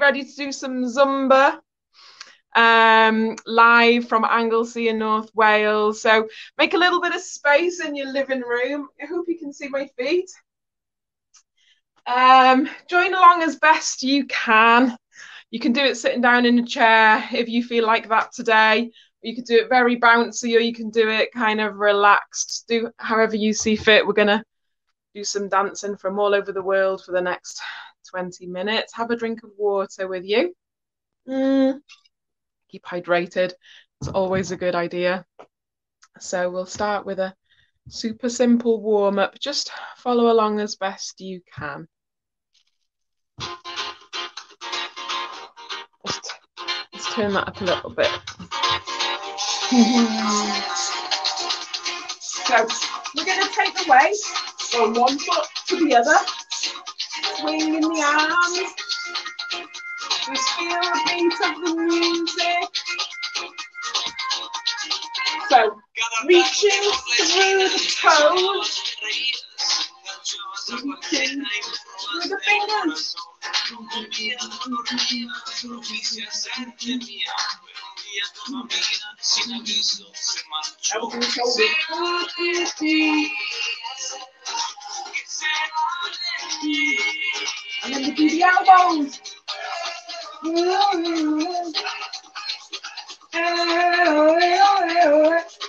ready to do some Zumba um, live from Anglesey in North Wales. So make a little bit of space in your living room. I hope you can see my feet. Um, join along as best you can. You can do it sitting down in a chair if you feel like that today. You could do it very bouncy or you can do it kind of relaxed. Do however you see fit. We're going to do some dancing from all over the world for the next 20 minutes. Have a drink of water with you. Mm. Keep hydrated. It's always a good idea. So we'll start with a super simple warm up. Just follow along as best you can. Just, let's turn that up a little bit. so we're going to take the weight from one foot to the other, swing in the arms, just feel the beat of the music. So reaching through the toes, reaching through the fingers. Shoulders. And then we do the elbows.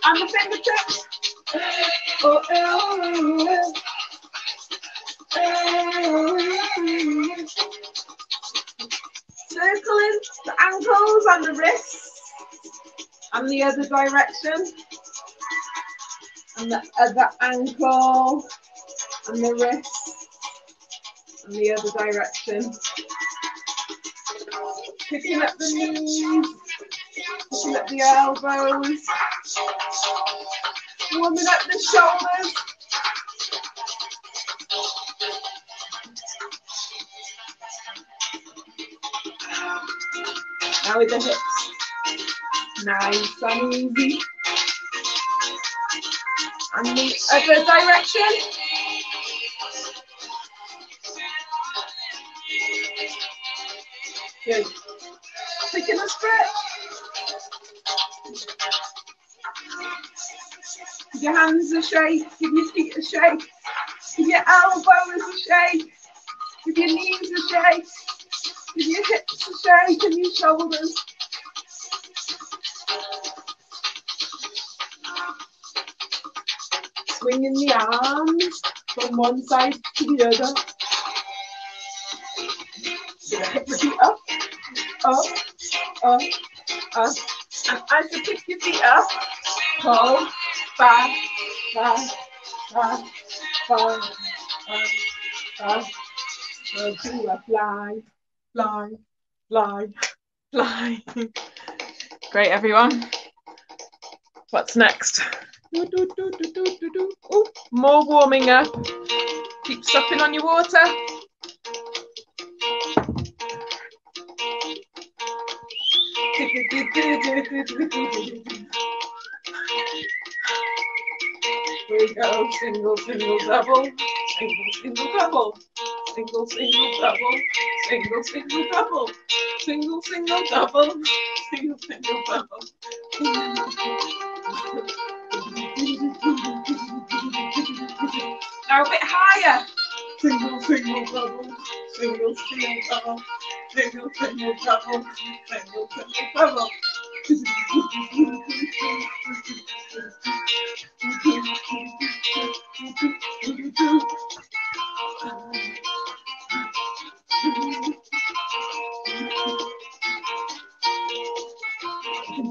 And the fingertips. Circling the ankles and the wrists and the other direction. And the other ankle and the wrist and the other direction. Picking up the knees, picking up the elbows, warming up the shoulders. Now with the hips. Nice and easy. And the other direction. Good. Taking a stretch. Give your hands a shake. Give your feet a shake. Give your elbows a shake. Give your knees a shake. Give your hips a shake and your shoulders. Swinging the arms from one side to the other. Up, up, up. And as you pick your feet up, pull back, back, back, back, back, back. Uh, do a fly, fly, fly, fly. Great, everyone. What's next? Do, do, do, do, do, do, do. Ooh, more warming up. Keep stopping on your water. Here we go. Single, single, double. Single, single, double. Single, single, double. Single, single, double. Single, single, double. Single, single, double. Now a bit higher. Single, single, double. Single, single, double. Single, single, double. Single, single, double.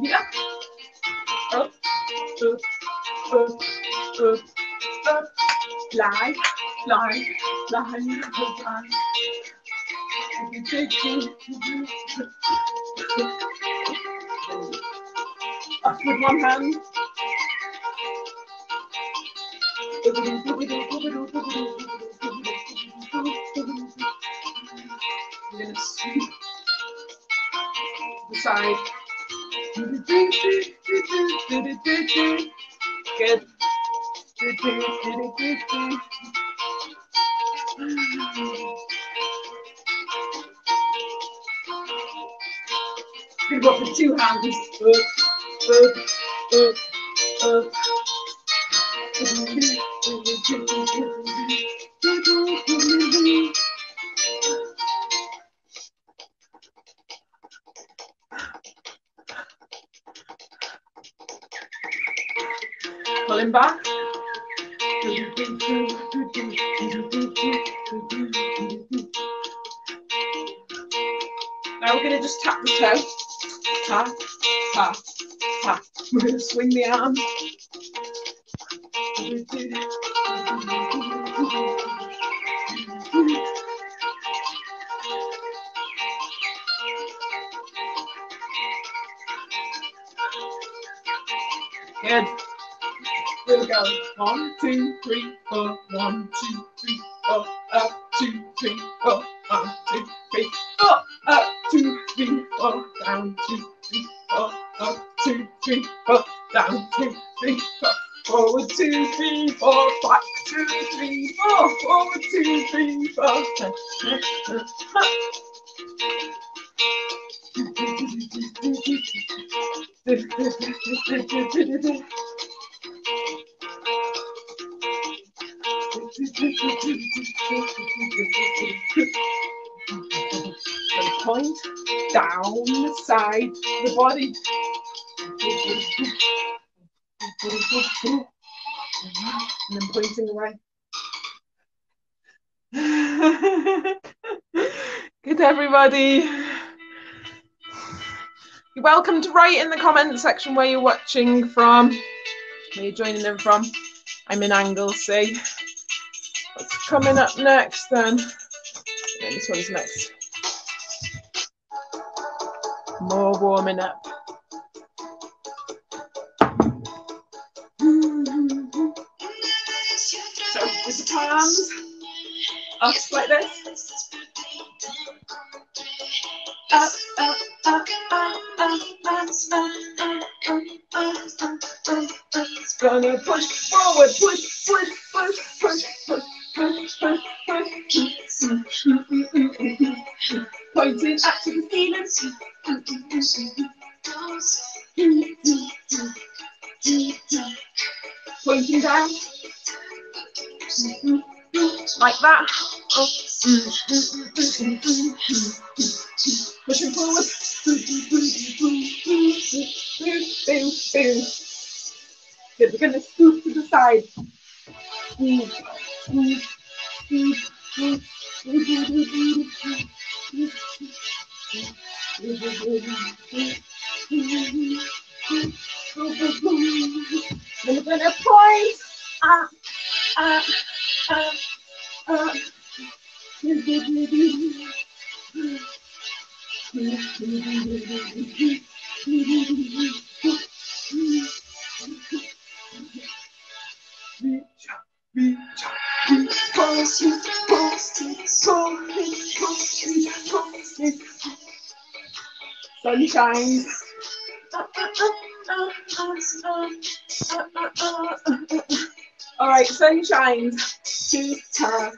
Yeah. Up, up, up, up, up. Fly, fly, fly, fly. Up with one hand. We're the side. Good. Gonna go for two hands. Up, up, up, Pulling back. Now we're going to just tap the toe. Tap, ha, ha. We're going to swing the arm. Good. Here we go. One, two, three, four. One, two, three, four. Up, two, three, four. One, two, three, four. Up, two, three, four. Down, two, Down, two, three, four. Forward, two, three, four. Back, two, three, four. Forward, two, three, four. So point down the side of the body. And then pointing away. Good, everybody. You're welcome to write in the comment section where you're watching from, where you're joining in from. I'm in Anglesey. What's coming up next then? Yeah, this one's next. More warming up. With the palms up like this. Up, up, up, up, up, up, up, up, up, up, up, up, up. Gonna push forward, push, Forward. Good, we're gonna scoop to the side. Then we're gonna point up, up, up, up. Sun. All right, sun shines. Cheetah.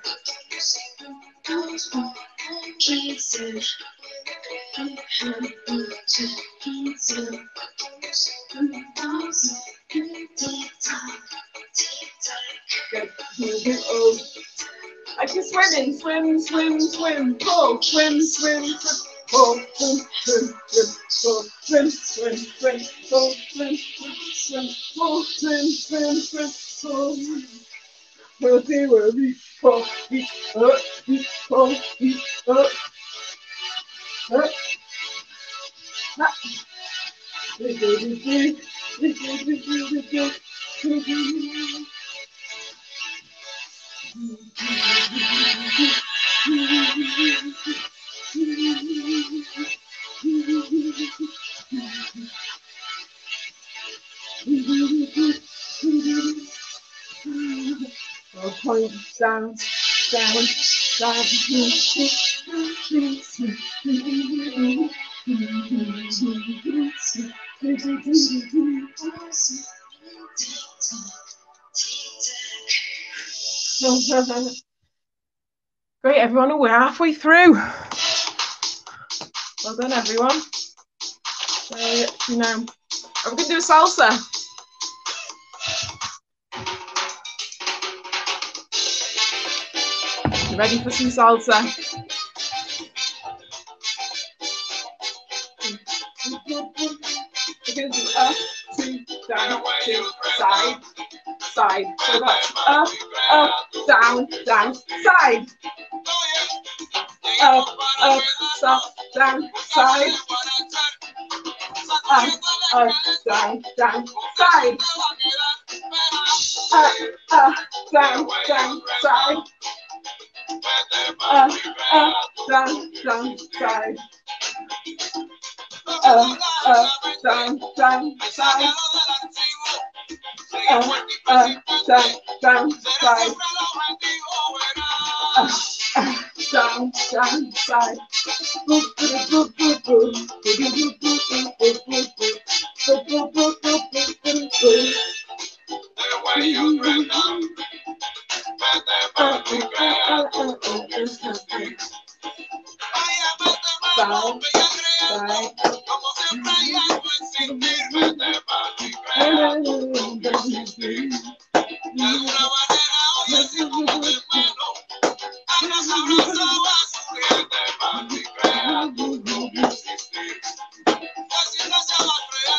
I went in. Swim, swim, swim. Pull. Swim, swim, swim. Pull. Swim, swim, swim. Pull. Swim, swim, swim. Pull. Swim, swim, swim. Pull. Swim, swim, swim. Pull. We'll see where we pull. We up. We pull. We up. Up. Up. This is this is this is this is this is this is Point down, down, down, down, down. Great, everyone. We're halfway through. Well done, everyone. Where you know, I'm gonna do a salsa. You ready for some salsa? We're gonna do up, two, down, two, side, side. So that's up, up, down, down, side. Up, up, up, down, side. Up, up, down, down, side. Up, up, down, down, side. Up, up, down, down, side. Up, up, down, down, side. Up, up, down, down, side. Up, up, down, down, side. Boop, boop. Boop, boop, boop, boop, boop, boop, boop.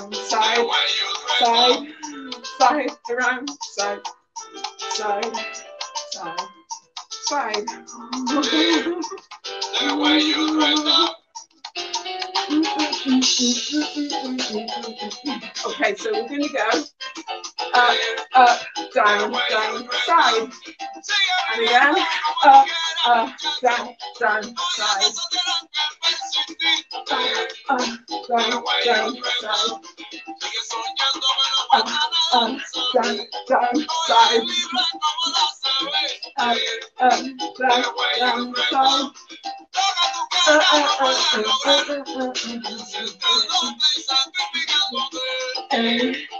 round, side, side, side, around, side, side, side, side. You. Okay, so we're going to go up, up, down, down, side, and again up, up, down, down, side, up, down, down, side, up, up, down, down, side, up, up, down, down, side.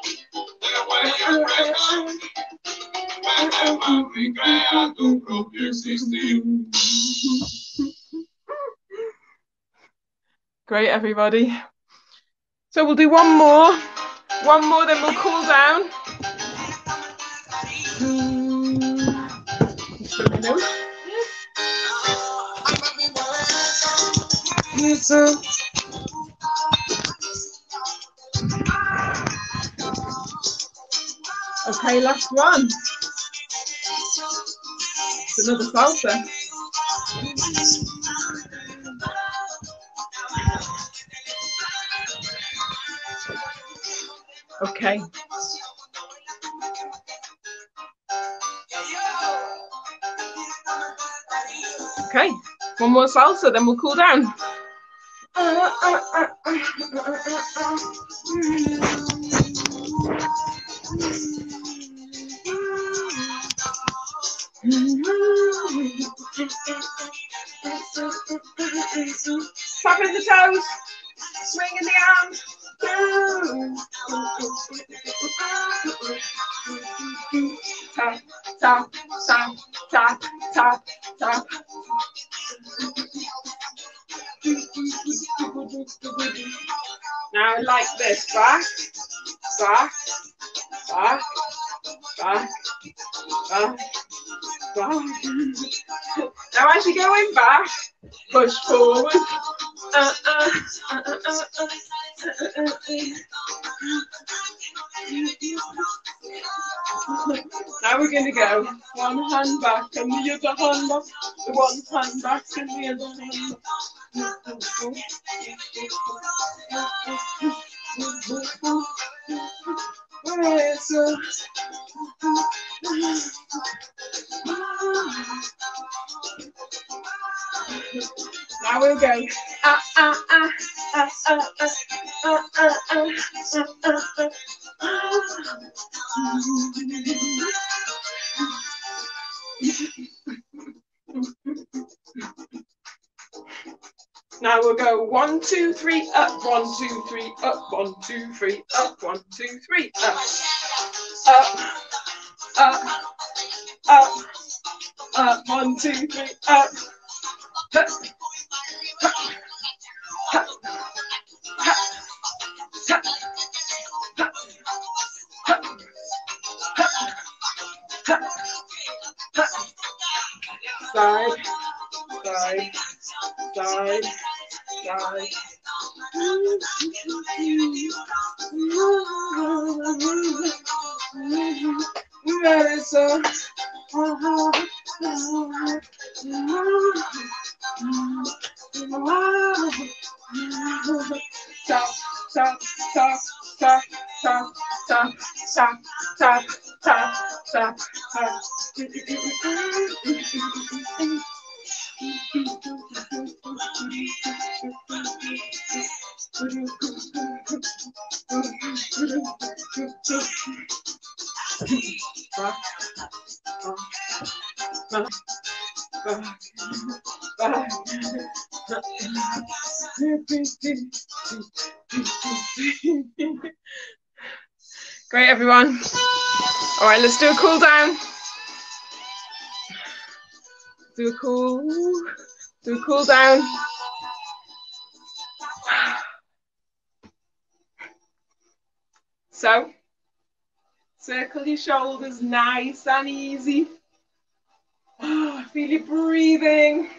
Great, everybody. So we'll do one more, one more, then we'll cool down. Yes. Okay, last one. It's another salsa. Okay. Okay, one more salsa, then we'll cool down. Uh, uh, uh, mm. Tap in Popping the toes, swinging the arms. Top, top, top, top, top, top. Now like this, back, back, back, back, back. Now as you're going back, push forward. Now we're going to go one hand back and the other hand back, one hand back and the other hand back. Now we'll go. Ah, ah, ah, ah, ah, ah, ah, ah, ah, ah, ah, ah. Now we'll go one, two, three, up, one, two, three, up, one, two, three, up, one, two, three, up, up, up, up, up, one, two, three, up, up. side, side, side, side. Stop, stop. Great, everyone. All right, let's do a cool down. Do a cool, do a cool down. So, circle your shoulders nice and easy. Oh, feel your breathing.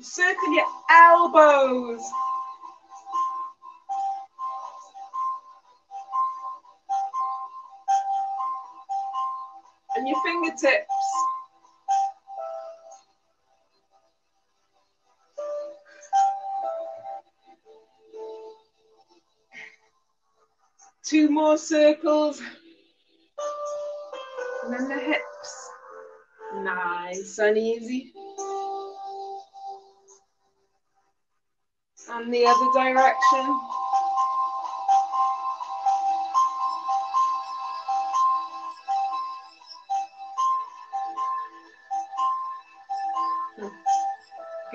Circle your elbows. And your fingertips. Two more circles. And then the hips. Nice and easy. And the other direction.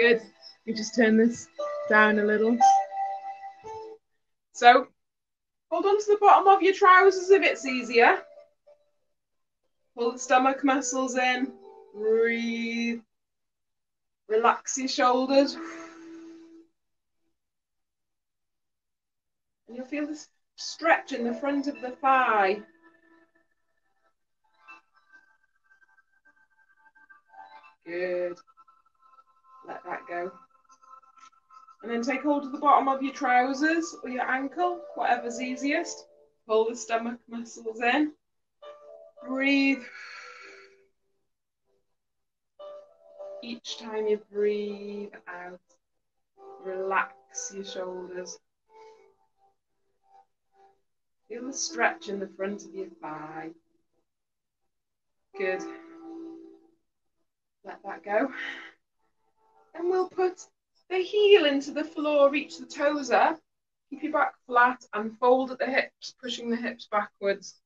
Good. You just turn this down a little. So hold on to the bottom of your trousers if it's easier. Pull the stomach muscles in. Breathe. Relax your shoulders. And you'll feel this stretch in the front of the thigh. Good. Let that go. And then take hold of the bottom of your trousers or your ankle, whatever's easiest. Pull the stomach muscles in. Breathe. Each time you breathe out, relax your shoulders. Feel the stretch in the front of your thigh. Good. Let that go. And we'll put the heel into the floor, reach the toes up, keep your back flat and fold at the hips, pushing the hips backwards.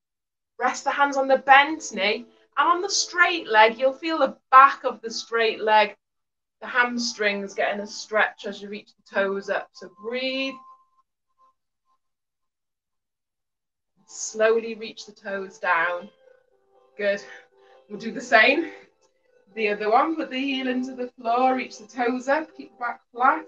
Rest the hands on the bent knee and on the straight leg, you'll feel the back of the straight leg, the hamstrings getting a stretch as you reach the toes up. So breathe. Slowly reach the toes down. Good. We'll do the same the other one. Put the heel into the floor, reach the toes up, keep the back flat,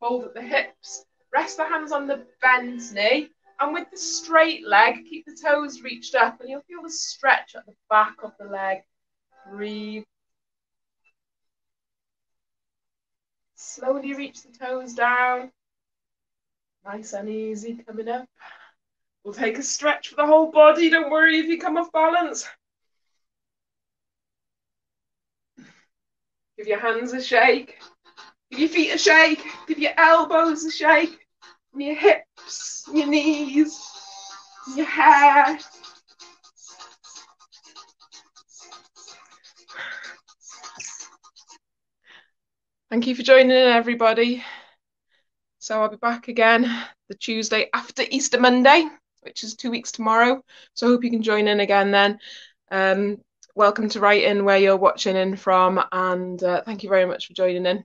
fold at the hips, rest the hands on the bent knee, and with the straight leg, keep the toes reached up, and you'll feel the stretch at the back of the leg. Breathe. Slowly reach the toes down. Nice and easy coming up. We'll take a stretch for the whole body. Don't worry if you come off balance. Give your hands a shake. Give your feet a shake. Give your elbows a shake. And your hips, and your knees, and your hair. Thank you for joining in, everybody. So I'll be back again the Tuesday after Easter Monday, which is two weeks tomorrow. So I hope you can join in again then. Um, welcome to write in where you're watching in from, and uh, thank you very much for joining in.